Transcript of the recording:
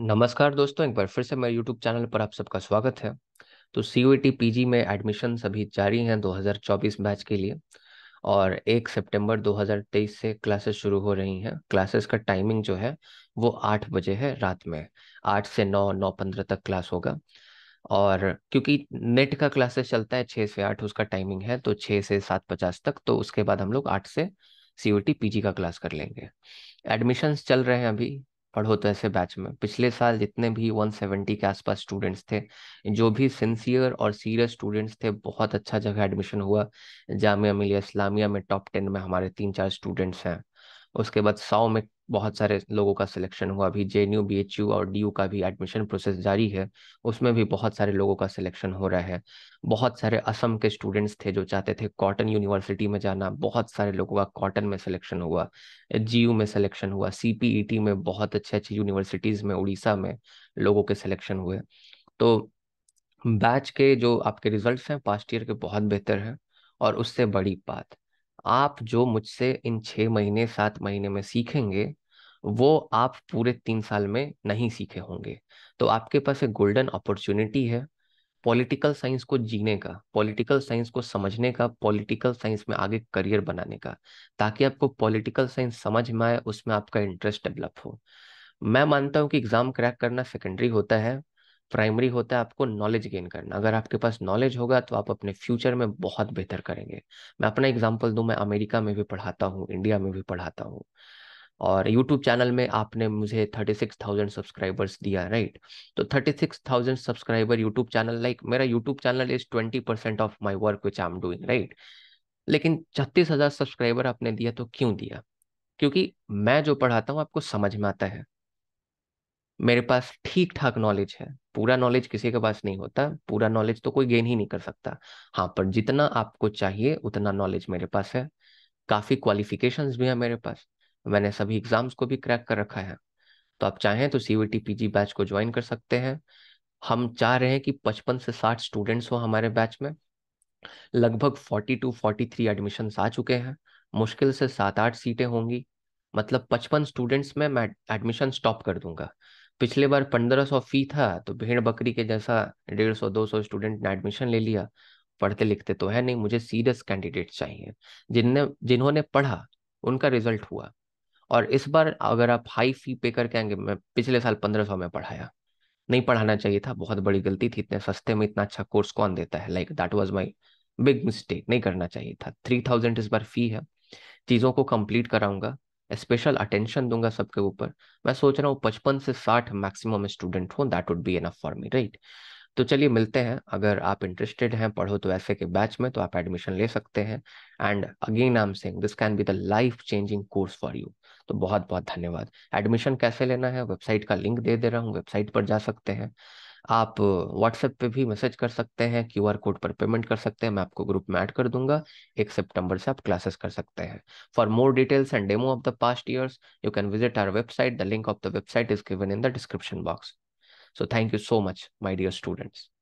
नमस्कार दोस्तों, एक बार फिर से मेरे YouTube चैनल पर आप सबका स्वागत है। तो C U T P G में एडमिशन अभी जारी हैं 2024 बैच के लिए और 1 सितंबर 2023 से क्लासेस शुरू हो रही हैं। क्लासेस का टाइमिंग जो है, वो 8 बजे है रात में। 8 से 9 नौ पंद्रह तक क्लास होगा और क्योंकि नेट का क्लासेस चलता है 6 से 8 उसका टाइमिंग है तो 6 से सात पचास तक तो उसके बाद हम लोग 8 से सी पी जी का क्लास कर लेंगे। एडमिशन्स चल रहे हैं अभी पढ़ो तो ऐसे बैच में। पिछले साल जितने भी 170 के आसपास स्टूडेंट्स थे, जो भी सिंसियर और सीरियस स्टूडेंट्स थे, बहुत अच्छा जगह एडमिशन हुआ, जामिया मिलिया इस्लामिया में टॉप टेन में हमारे तीन चार स्टूडेंट्स हैं। उसके बाद सौ में बहुत सारे लोगों का सिलेक्शन हुआ। अभी जे एन यू और डी यू का भी एडमिशन प्रोसेस जारी है। उसमें भी बहुत सारे लोगों का सिलेक्शन हो रहा है। बहुत सारे असम के स्टूडेंट्स थे जो चाहते थे कॉटन यूनिवर्सिटी में जाना। बहुत सारे लोगों का कॉटन में सिलेक्शन हुआ। जी यू में सिलेक्शन हुआ। सी पी ई टी में बहुत अच्छे अच्छे यूनिवर्सिटीज़ में, उड़ीसा में लोगों के सिलेक्शन हुए। तो बैच के जो आपके रिजल्ट्स हैं पास्ट ईयर के बहुत बेहतर हैं और उससे बड़ी बात। आप जो मुझसे इन छः महीने, सात महीने में सीखेंगे, वो आप पूरे तीन साल में नहीं सीखे होंगे। तो आपके पास एक गोल्डन अपॉर्चुनिटी है पॉलिटिकल साइंस को जीने का पॉलिटिकल साइंस को समझने का पॉलिटिकल साइंस में आगे करियर बनाने का, ताकि आपको पॉलिटिकल साइंस समझ में आए, उसमें आपका इंटरेस्ट डेवलप हो। मैं मानता हूँ कि एग्ज़ाम क्रैक करना सेकेंडरी होता है। प्राइमरी होता है आपको नॉलेज गेन करना। अगर आपके पास नॉलेज होगा तो आप अपने फ्यूचर में बहुत बेहतर करेंगे। मैं अपना एग्ज़ाम्पल दूँ, मैं अमेरिका में भी पढ़ाता हूँ, इंडिया में भी पढ़ाता हूँ। और यूट्यूब चैनल में आपने मुझे थर्टी सिक्स थाउज़ेंड सब्सक्राइबर्स दिया, राइट? तो thirty six thousand subscriber YouTube channel, like मेरा YouTube channel is twenty percent of my work which I am doing, right? लेकिन छत्तीस हज़ार सब्सक्राइबर आपने दिया तो क्यों दिया? क्योंकि मैं जो पढ़ाता हूँ, आपको समझ में आता है। मेरे पास ठीक ठाक नॉलेज है। पूरा नॉलेज किसी के पास नहीं होता, पूरा नॉलेज तो कोई गेन ही नहीं कर सकता। हाँ पर जितना आपको चाहिए, उतना नॉलेज मेरे पास है। काफ़ी क्वालिफिकेशंस भी है मेरे पास। मैंने सभी एग्ज़ाम्स को भी क्रैक कर रखा है। तो आप चाहें तो C T P G batch को ज्वाइन कर सकते हैं। हम चाह रहे हैं कि पचपन से साठ स्टूडेंट्स हो हमारे बैच में। लगभग forty two forty three admission आ चुके हैं। मुश्किल से सात आठ सीटें होंगी। मतलब पचपन स्टूडेंट्स में मैं एडमिशन स्टॉप कर दूँगा। पिछले बार पंद्रह सौ फ़ी था तो भेड़ बकरी के जैसा डेढ़ सौ, दो सौ स्टूडेंट ने एडमिशन ले लिया। पढ़ते लिखते तो है नहीं, मुझे सीरियस कैंडिडेट चाहिए। जिनने, जिन्होंने पढ़ा, उनका रिज़ल्ट हुआ। और इस बार अगर आप हाई फ़ी पे करके आएँगे, मैं पिछले साल पंद्रह सौ में पढ़ाया। नहीं पढ़ाना चाहिए था, बहुत बड़ी गलती थी, इतने सस्ते में इतना अच्छा कोर्स कौन देता है? Like that was my big mistake नहीं करना चाहिए था। थ्री थाउज़ेंड इस बार फ़ी है। चीज़ों को कंप्लीट कराऊँगा। स्पेशल अटेंशन दूँगा सबके ऊपर। मैं सोच रहा हूँ पचपन से साठ मैक्सिमम स्टूडेंट हो that would be enough for me right तो चलिए मिलते हैं। अगर आप इंटरेस्टेड हैं, पढ़ो तो ऐसे के बैच में तो आप एडमिशन ले सकते हैं। And again I am saying this can be the life changing course for you तो बहुत बहुत धन्यवाद। एडमिशन कैसे लेना है? वेबसाइट का लिंक दे दे रहा हूँ। वेबसाइट पर जा सकते हैं। आप व्हाट्सएप पे भी मैसेज कर सकते हैं, क्यूआर कोड पर पेमेंट कर सकते हैं, मैं आपको ग्रुप में ऐड कर दूँगा। एक सितंबर से आप क्लासेस कर सकते हैं। For more details and demo of the past years you can visit our website the link of the website is given in the description box so thank you so much my dear students.